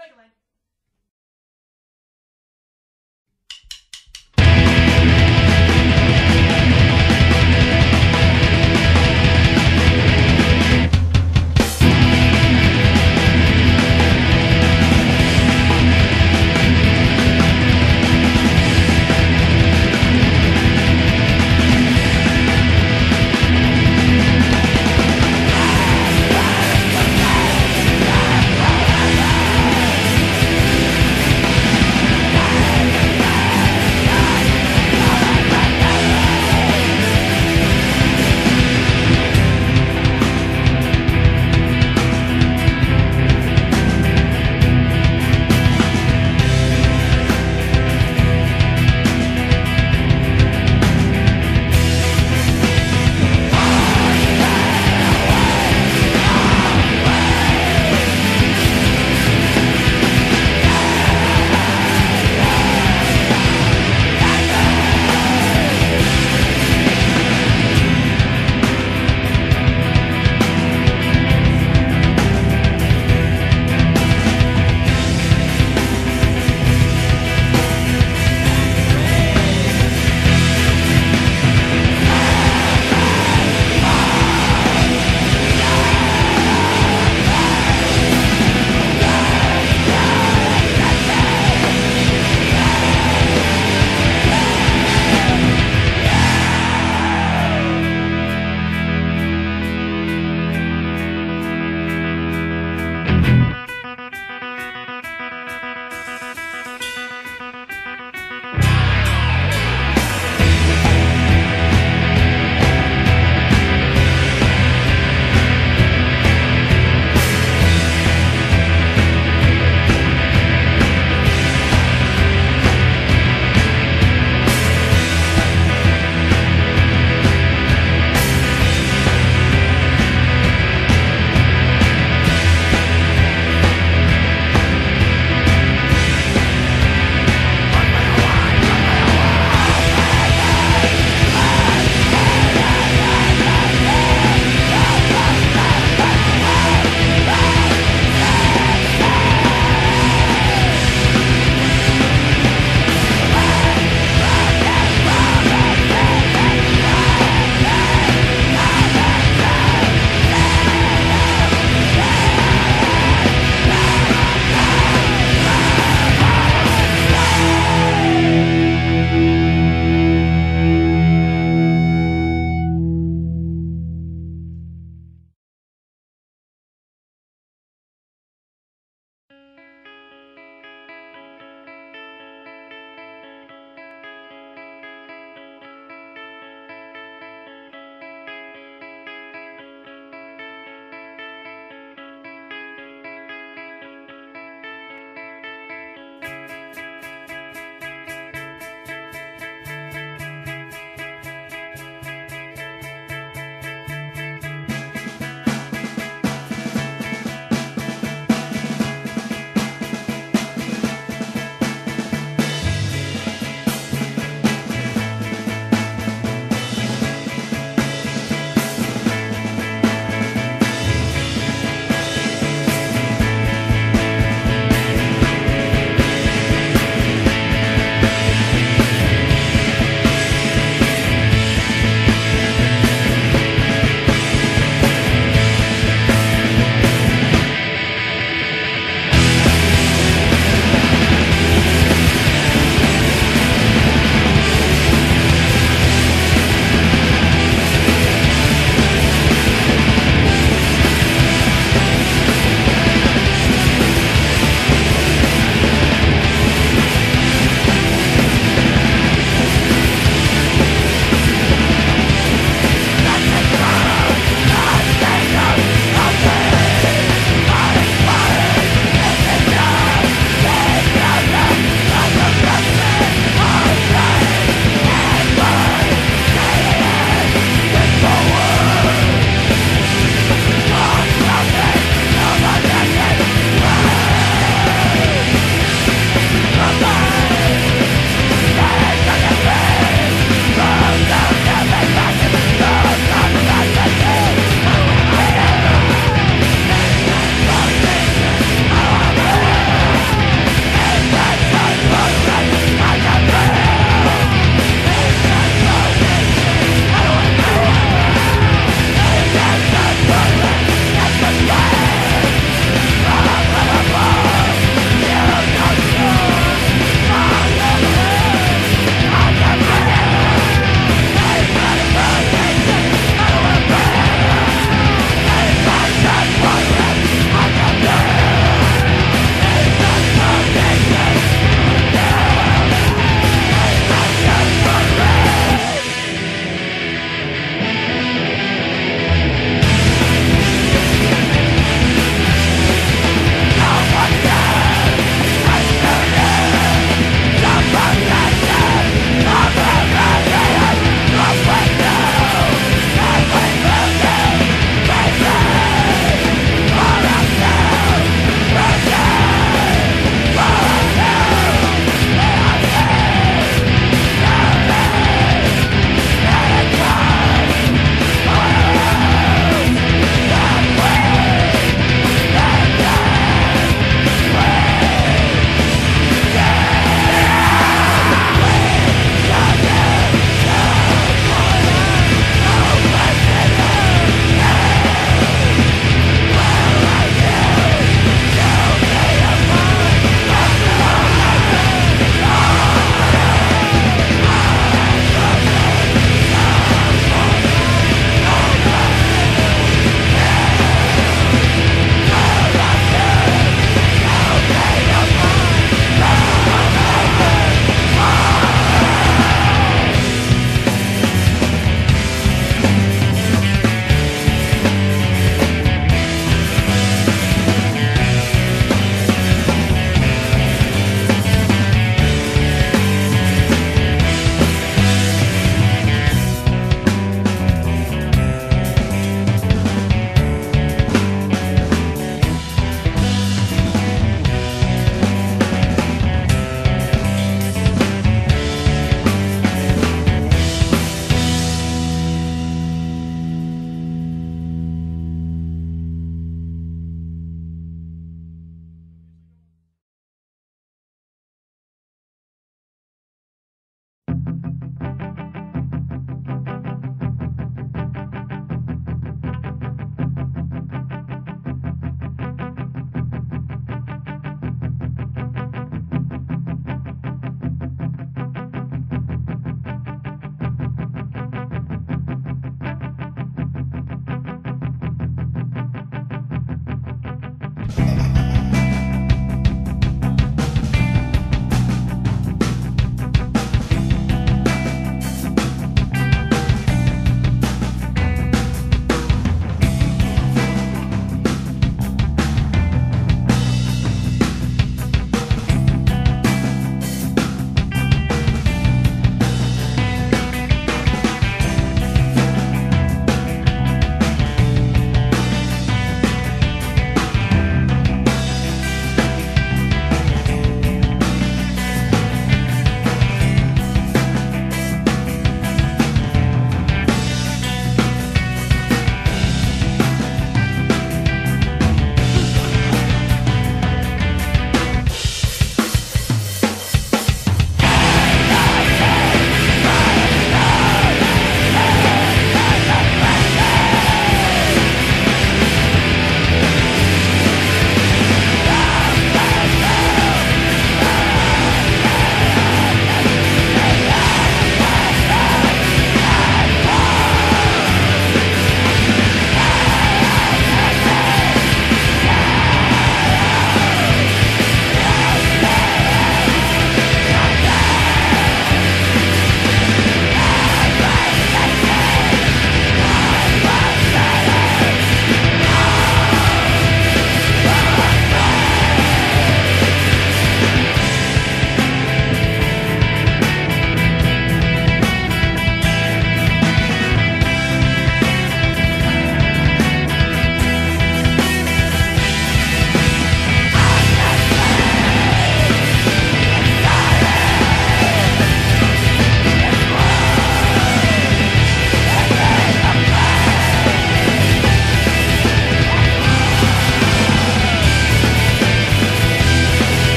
wiggling.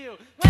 you.